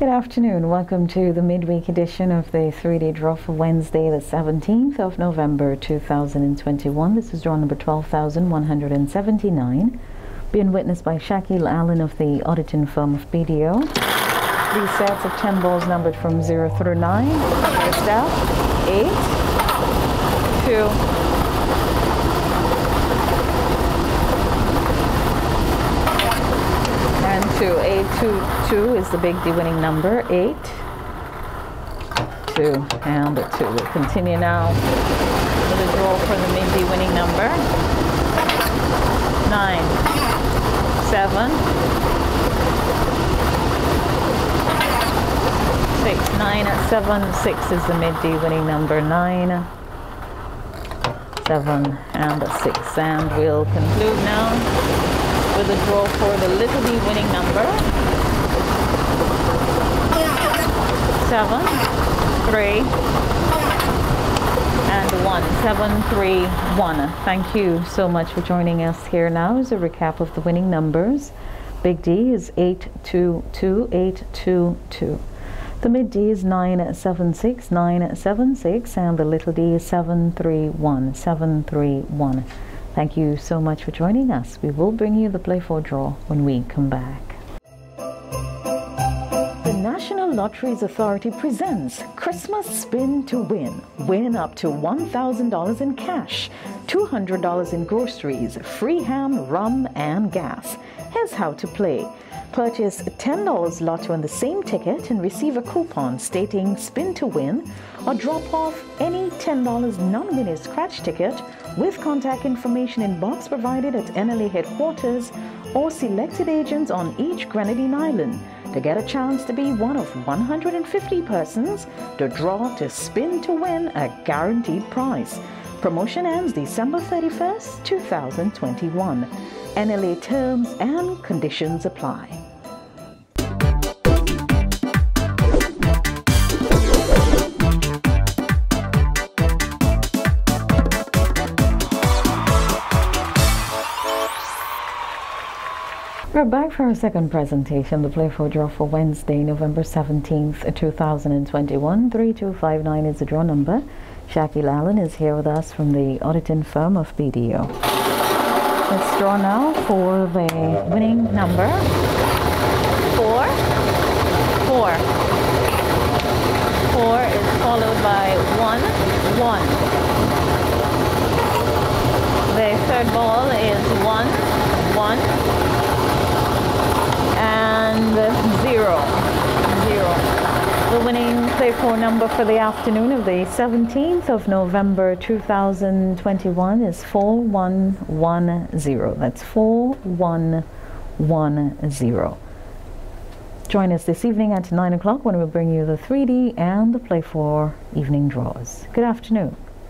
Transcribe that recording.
Good afternoon. Welcome to the midweek edition of the 3D draw for Wednesday, the 17th of November 2021. This is draw number 12,179, being witnessed by Shakil Allen of the auditing firm of BDO. These sets of 10 balls numbered from 0 through 9. First out, 8, 2, and 2. 8, 2, 2 is the big D winning number. 8, 2, and a 2. We'll continue now with a draw for the mid D winning number. 9, 7, 6, 9, 7, 6 is the mid D winning number. 9, 7, and a 6. And we'll conclude now with a draw for the little b winning number. Seven, three, and one. Seven, three, one. Thank you so much for joining us here now as a recap of the winning numbers. Big D is 822822. The mid D is 976, 976, and the little d is 731, 731. Thank you so much for joining us. We will bring you the Play for Draw when we come back. The National Lotteries Authority presents Christmas Spin to Win. Win up to $1,000 in cash, $200 in groceries, free ham, rum, and gas. Here's how to play. Purchase $10 lotto on the same ticket and receive a coupon stating spin to win or drop off any $10 non-winning scratch ticket with contact information in box provided at NLA headquarters or selected agents on each Grenadine island to get a chance to be one of 150 persons to draw to spin to win a guaranteed prize. Promotion ends December 31st, 2021. NLA terms and conditions apply. We're back for our second presentation, the Play for Draw for Wednesday, November 17th, 2021. 3259 is the draw number. Shakil Allen is here with us from the auditing firm of BDO. Let's draw now for the winning number. Four. Four. Four is followed by one, one. The third ball is one, one and zero. Zero. The winning play four number for the afternoon of the 17th of November 2021 is 4110. That's 4110. Join us this evening at 9 o'clock when we'll bring you the 3D and the Play four evening draws. Good afternoon.